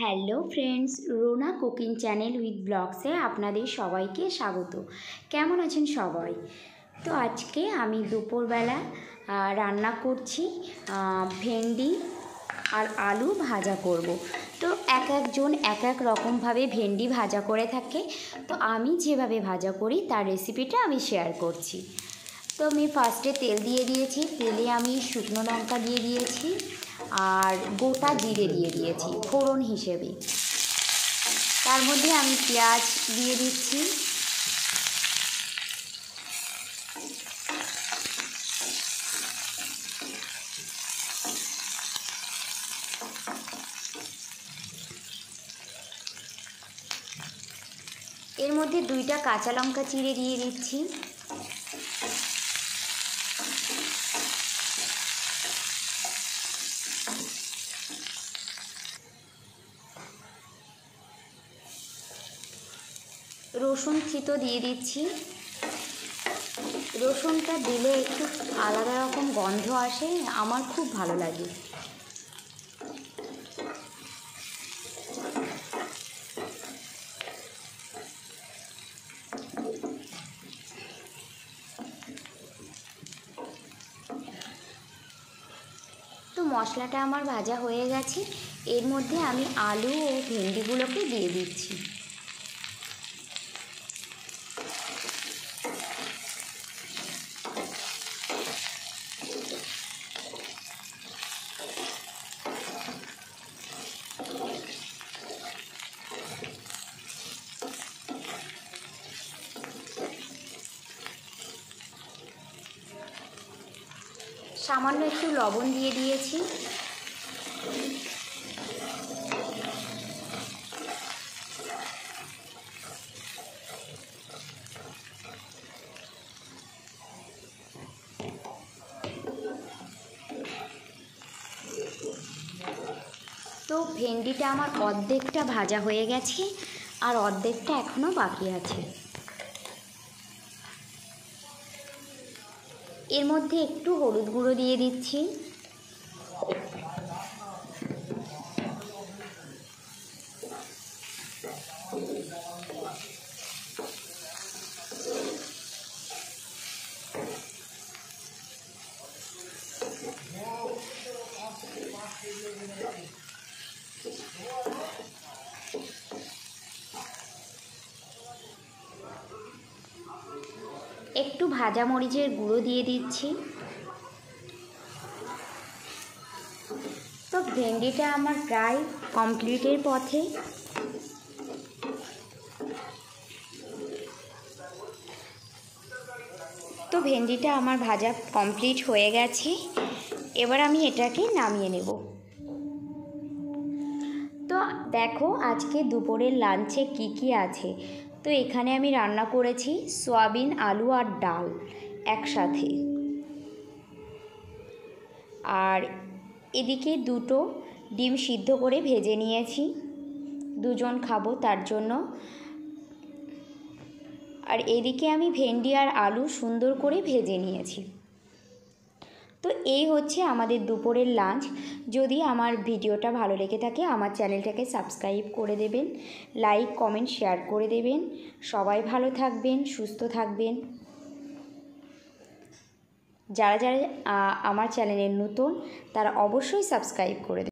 Hello friends, Rona cooking channel with ব্লগসে আপনাদের সবাইকে স্বাগত। কেমন আছেন সবাই? তো আজকে আমি দুপুরবেলা রান্না করছি ভেন্ডি আর আলু ভাজা করব। তো এক একজন এক এক রকমভাবে ভেন্ডি ভাজা করে থাকে। তো আমি যেভাবে ভাজা করি তার রেসিপিটা আমি শেয়ার করছি। তো আমি ফার্স্টে তেল দিয়ে দিয়েছি। তেলে আমি শুকনো লঙ্কা দিয়ে দিয়েছি। আর গোটা জিরে দিয়ে দিয়েছি, ফোড়ন হিসেবে। তার মধ্যে আমি পেঁয়াজ দিয়ে দিচ্ছি। এর মধ্যে দুইটা কাঁচা লঙ্কা চিড়ে দিয়ে দিচ্ছি। রসুন থিতো দিয়ে দিচ্ছি। রসুনটা দিলে একটু আলাদা রকম গন্ধ আসে, আমার খুব ভালো লাগে। তো মশলাটা আমার ভাজা হয়ে গেছে, এর মধ্যে আমি আলু ও ভেন্ডিগুলোকে দিয়ে দিচ্ছি। সামান্য একটু লবণ দিয়ে দিয়েছি। তো ভেন্ডিটা আমার অর্ধেকটা ভাজা হয়ে গেছে, আর অর্ধেকটা এখনও বাকি আছে। এর মধ্যে একটু হলুদ গুঁড়ো দিয়ে দিচ্ছি। একটু ভাজা মরিচের গুঁড়ো দিয়ে দিচ্ছি। তো ভেন্ডিটা আমার প্রায় কমপ্লিটের পথে। তো ভেন্ডিটা আমার ভাজা কমপ্লিট হয়ে গেছে। এবার আমি এটাকে নামিয়ে নেব। তো দেখো আজকে দুপুরের লাঞ্চে কি কি আছে। তো এখানে আমি রান্না করেছি সয়াবিন, আলু আর ডাল একসাথে। আর এদিকে দুটো ডিম সিদ্ধ করে ভেজে নিয়েছি, দুজন খাব তার জন্য। আর এদিকে আমি ভেন্ডি আর আলু সুন্দর করে ভেজে নিয়েছি। তো এই হচ্ছে আমাদের দুপুরের লাঞ্চ যদি আমার ভিডিওটা ভালো লেগে থাকে, আমার চ্যানেলটাকে সাবস্ক্রাইব করে দেবেন লাইক কমেন্ট শেয়ার করে দেবেন। সবাই ভালো থাকবেন, সুস্থ থাকবেন। যারা যারা আমার চ্যানেলের নতুন, তারা অবশ্যই সাবস্ক্রাইব করে